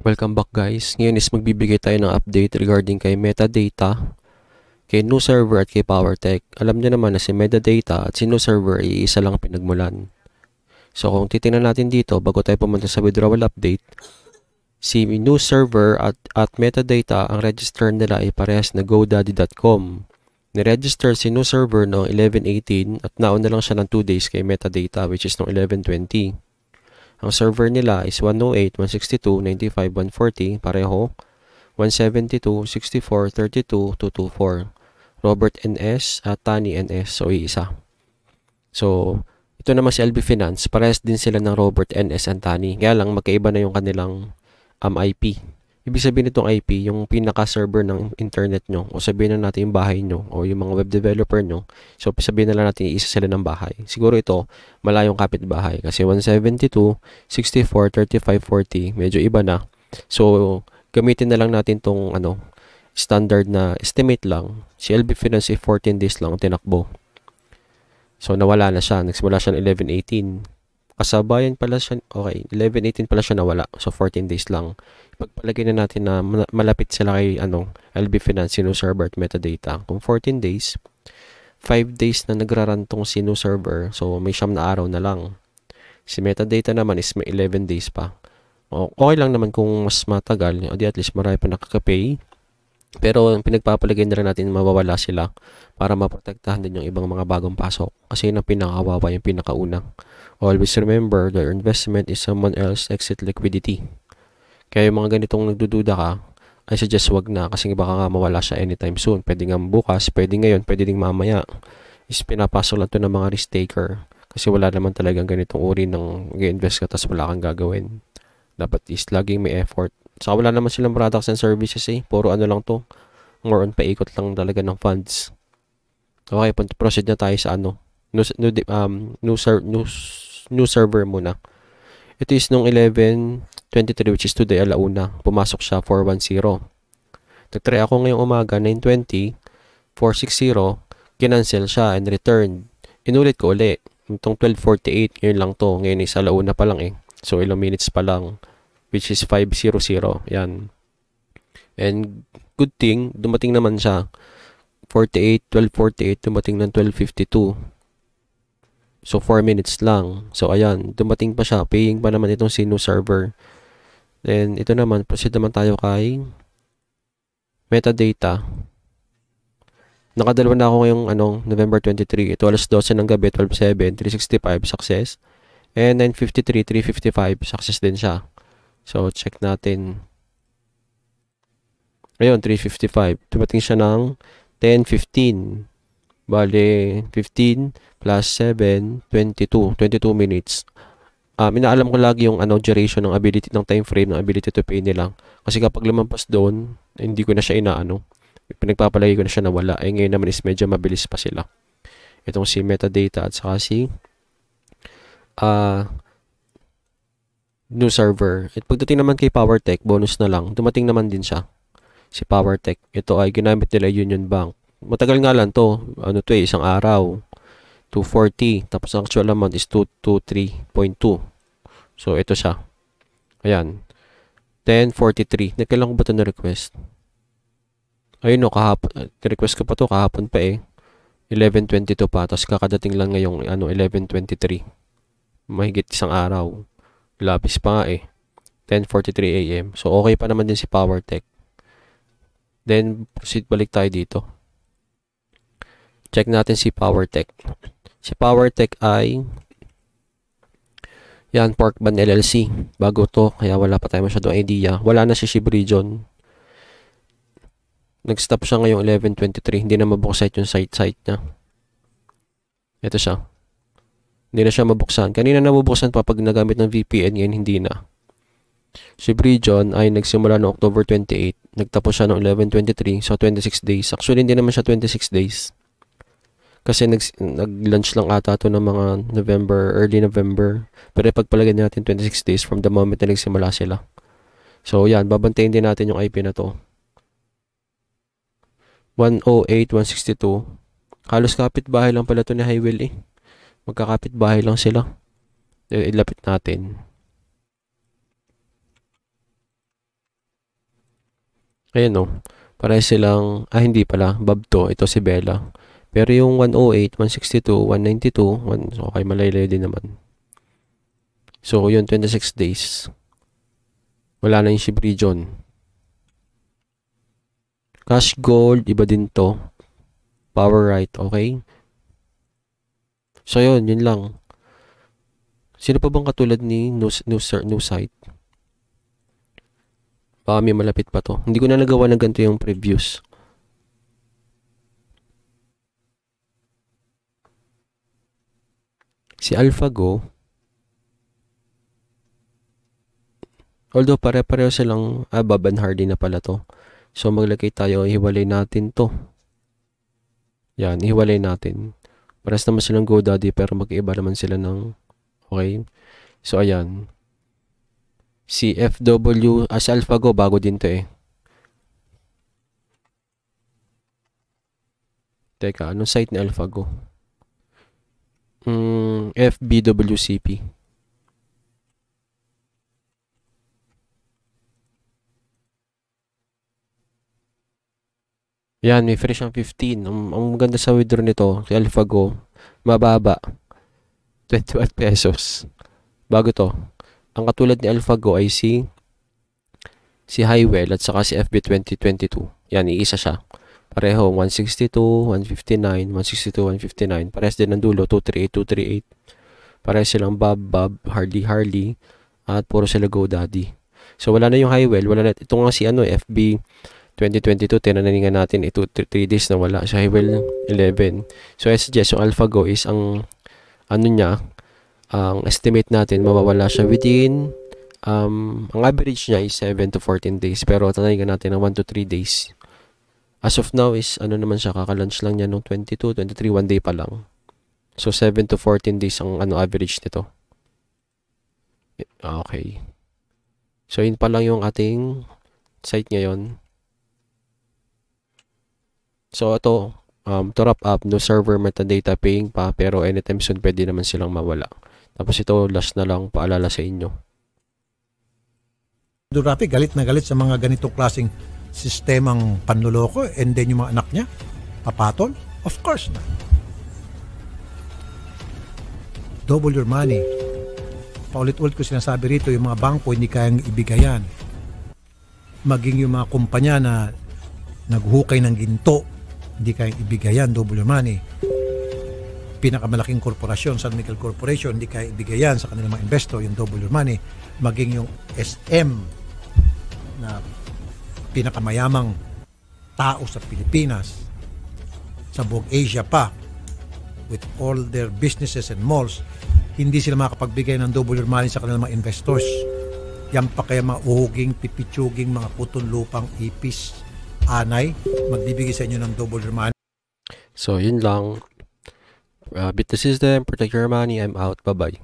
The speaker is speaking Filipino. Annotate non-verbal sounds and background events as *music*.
Welcome back guys. Ngayon is magbibigay tayo ng update regarding kay metadata, kay new server at kay PowerTech. Alam niyo naman na si metadata at si new server ay isa lang pinagmulan. So kung titingnan natin dito bago tayo pumunta sa withdrawal update, si new server at, at metadata ang register nila ay parehas na godaddy.com. Niregister si new server noong 11.18 at nauna lang siya ng 2 days kay metadata which is noong 11.20. Ang server nila is 108, 162, 95, 140, pareho. 172, 64, 32, 224. Robert NS at Tani NS, so isa. So, ito naman si LB Finance, parehas din sila ng Robert NS and Tani. Kaya lang, magkaiba na yung kanilang um, IP. Ibig sabihin nitong IP, yung pinaka-server ng internet nyo, o sabihin na natin yung bahay nyo, o yung mga web developer nyo. So, sabihin na lang natin, isa sila ng bahay. Siguro ito, malayong kapitbahay. Kasi 172, 64, 35, 40, medyo iba na. So, gamitin na lang natin tong ano, standard na estimate lang. Si LB Finance, 14 days lang tinakbo. So, nawala na siya. Nagsimula siya ng 11, 18 kasabayan pala siya, okay, 11, 18 pala siya nawala. So, 14 days lang. Pagpalagay na natin na malapit sila kay ano, LB Finance, Sino Server at Metadata. Kung 14 days, 5 days na nagraran tong Sino Server. So, may siyam na araw na lang. Si Metadata naman is may 11 days pa. Okay lang naman kung mas matagal, o di at least marami pa nakaka-pay. Pero pinagpapalagay na rin natin mawawala sila para maprotektahan din yung ibang mga bagong pasok. Kasi yun ang pinakawawa, yung pinakauna. Always remember, your investment is someone else exit liquidity. Kaya yung mga ganitong nagdududa ka, I suggest wag na kasi baka nga mawala siya anytime soon. Pwede nga bukas, pwede ngayon, pwede ding mamaya. Is pinapasok lang to ng mga risk taker. Kasi wala naman talagang ganitong uri ng invest ka tapos wala kang gagawin. Dapat is laging may effort. Saka wala naman silang products and services eh. Puro ano lang to. More on paikot lang talaga ng funds. Okay, proceed na tayo sa ano. New, new, um, new, ser new, new server muna. Ito is nung 11.23 which is today alauna. Pumasok siya 410. Nagtry ako ngayong umaga 9.20. 460. Kinancel siya and returned. Inulit ko uli. Itong 12.48. Ngayon lang to. Ngayon is alauna pa lang eh. So ilang minutes pa lang which is 500. Yan. And good thing, dumating naman siya. 48, 1248, dumating ng 1252. So, 4 minutes lang. So, ayan, dumating pa siya. Paying pa naman itong Sino server. Then, ito naman, proceed naman tayo kay metadata. Nakadalawa na ako ngayong anong, November 23. Ito alas 12 ng gabi, 12.7, 365, success. And 9.53, 355, success din siya. So, check natin. Ayun, 355. Dumating siya ng 10.15. Bale, 15 plus 7, 22. 22 minutes. Um, inaalam ko lagi yung ano, duration ng ability ng time frame ng ability to pay nila. Kasi kapag lumampas doon, hindi ko na siya inaano. Pinagpapalagay ko na siya na wala. Eh ngayon naman is medyo mabilis pa sila. Itong si metadata at saka si uh, new server. At pagdating naman kay PowerTech, bonus na lang, dumating naman din siya. Si PowerTech. Ito ay ginamit nila Union Bank. Matagal nga lang to. Ano to eh, isang araw. 240. Tapos ang actual amount is 223.2. So, ito siya. Ayan. 1043. Nagkailan ko ba ito na-request? Ayun o, kahapon. request ko pa to kahapon pa eh. 11.22 pa. Tapos kakadating lang ngayong ano, 11.23. Mahigit isang araw. Labis pa nga eh. 10.43 a.m. So, okay pa naman din si PowerTech. Then, proceed balik tayo dito. Check natin si PowerTech. Si PowerTech ay yan, Parkban LLC. Bago to, kaya wala pa tayo masyadong idea. Wala na si Shib. Nag-stop siya ngayong 11.23. Hindi na mabuksan yung site-site niya. Ito siya. Hindi na siya mabuksan. Kanina nabubuksan pa pag nagamit ng VPN, ngayon hindi na. Si Region ay nagsimula noong October 28. Nagtapos siya noong 11.23. So, 26 days. Actually, hindi naman siya 26 days. Kasi nag, nag-launch lang ata to ng mga November, early November. Pero pagpalagay natin 26 days from the moment na nagsimula sila. So, yan. Babantayin din natin yung IP na to. 108, 162. Halos kapit-bahay lang pala to ni Highwell eh. Magkakapit-bahay lang sila. Ilapit natin. Ayan o. Pare silang, ah hindi pala, Bob to. Ito si Bella. Pero yung 108, 162, 192, 1, okay, malaylay din naman. So, yun, 26 days. Wala na yung ship region. Cash gold, iba din to. Power right, okay? So, yun, yun lang. Sino pa bang katulad ni news, news, news site? Baka may malapit pa to. Hindi ko na nagawa ng ganito yung previews. Si AlphaGo, although pare-pareho silang, ah, Bob and Hardy na pala to. So, maglagay tayo, hiwalay natin to. Yan, hiwalay natin. Paras naman silang GoDaddy pero mag-iba naman sila ng, okay? So, ayan. Si FW, as AlphaGo, bago din to eh. Teka, anong site ni AlphaGo? Mm, FBWCP. Yan, may free siyang 15. Ang, ang maganda sa withdraw nito, si AlphaGo, mababa. *laughs* 21 pesos. Bago to. Ang katulad ni AlphaGo ay si si Highwell at saka si FB 2022. Yan, iisa siya. Pareho, 162, 159, 162, 159. Parehas din ng dulo, 238, 238. Parehas silang Bob, Bob, Harley, Harley. At puro sila GoDaddy. So, wala na yung Highwell. Wala na. Ito nga si ano, FB 2022. Tinananingan natin. Ito, 3 days na wala. Sa Highwell, 11. So, I suggest, yung AlphaGo is ang, ano niya, ang estimate natin, mawawala siya within, um, ang average niya is 7 to 14 days. Pero, tananingan natin ng 1 to 3 days. As of now is ano naman siya kaka-launch lang niya nung 22, 23 one day pa lang. So 7 to 14 days ang ano average nito. Okay. So yun pa lang yung ating site ngayon. So ito um, to wrap up, no server metadata paying pa pero anytime soon pwede naman silang mawala. Tapos ito last na lang paalala sa inyo. Durapi galit na galit sa mga ganitong klaseng sistemang panluloko and then yung mga anak niya, papatol? Of course na. Double your money. Paulit-ulit ko sinasabi rito, yung mga bangko hindi kayang ibigayan. Maging yung mga kumpanya na naghukay ng ginto, hindi kayang ibigayan, double money. Pinakamalaking korporasyon, San Miguel Corporation, hindi kayang ibigayan sa kanilang mga investor, yung double money. Maging yung SM na pinakamayamang tao sa Pilipinas, sa buong Asia pa, with all their businesses and malls, hindi sila makapagbigay ng double money sa kanilang mga investors. Yan pa kaya mga uhuging, pipitsuging, mga puton lupang ipis, anay, magbibigay sa inyo ng double your money. So, yun lang. Uh, beat the system, protect your money. I'm out. Bye-bye.